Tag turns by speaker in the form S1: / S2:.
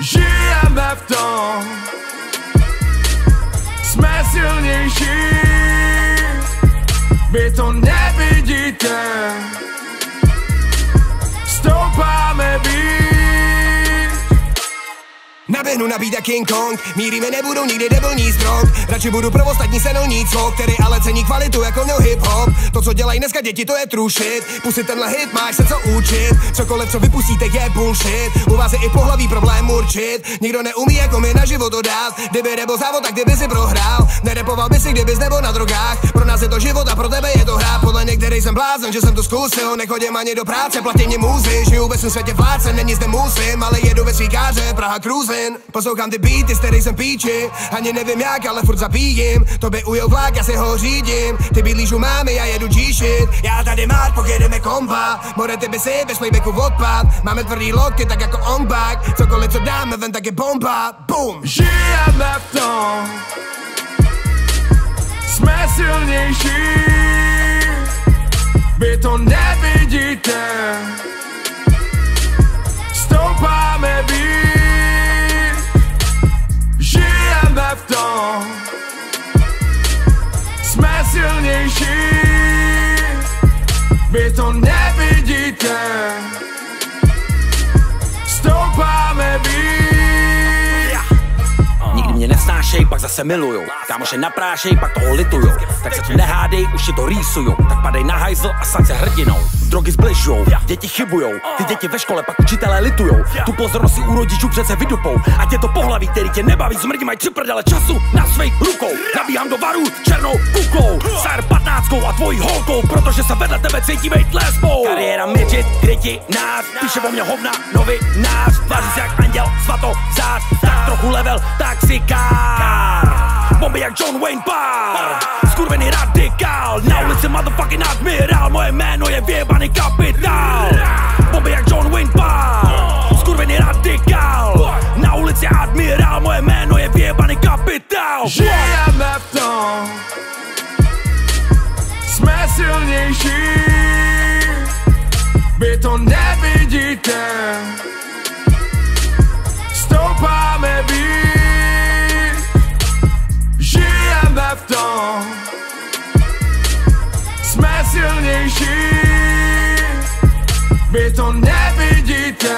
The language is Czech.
S1: Žijeme v tom, jsme silnější, vy to nevidíte,
S2: Naběhnu na jak King Kong. Míry nebudou nikdy debilní strong Radši budu pro ostatní senolní cvok Který ale cení kvalitu jako měl hip hop. To co dělají dneska děti to je true shit. Pustit tenhle hit máš se co učit. Cokoliv co vypustíte je bullshit. U vás je i pohlaví problém určit. Nikdo neumí jako my na život dát Kdyby nebo závod tak kdyby si prohrál. Nerepoval by si kdybys nebo na drogách. Pro nás je to život a pro tebe je to hra Některých jsem blázen, že jsem to zkusil. Nechodím ani do práce, platím mě můzy Žiju ve svém světě vládce, není zde musím Ale jedu ve svíkáře, Praha cruising Brooklyn Poslouchám ty beaty, z kterých jsem píči. Ani nevím jak, ale furt zabíjím To by ujel vlak, já si ho řídím. Ty bydlíš u mámy, já jedu G-shit. Já tady máš, pojedeme kompa More ty by si bez playbacku odpad. Máme tvrdý lokty, tak jako on back Cokoliv co dáme ven, tak je bomba. Boom
S1: Žijeme v tom. Jsme silnější Vy to nevidíte. Stoupáme víc. V tom. Jsme silnější. Vy to nevidíte
S3: nesnášej, pak zase milujou Kámoše naprášej, pak toho litujou Tak se tu nehádej, už si to rýsujou Tak padej na hajzl a saď se hrdinou. Drogy zbližujou, děti chybujou, ty děti ve škole pak učitelé litujou. Tu pozornost si u rodičů přece vydupou. A tě to pohlaví, který tě nebaví, zmrdí mají tři prdele času na svých rukou. Nabíhám do varu černou kuklou, sár patnáctkou a tvojí holkou, protože se vedle tebe cítí být lesbou. Kariéra midget, ti nás, píše o mě hovna, novinář, tváří se jak anděl, svato, zář, tak trochu level, taxikár. Bomby jak John Wayne Barr Skurvený radikál Na ulici motherfucking admirál. Moje jméno je věbaný kapitál
S1: silnější. Vy to nevidíte.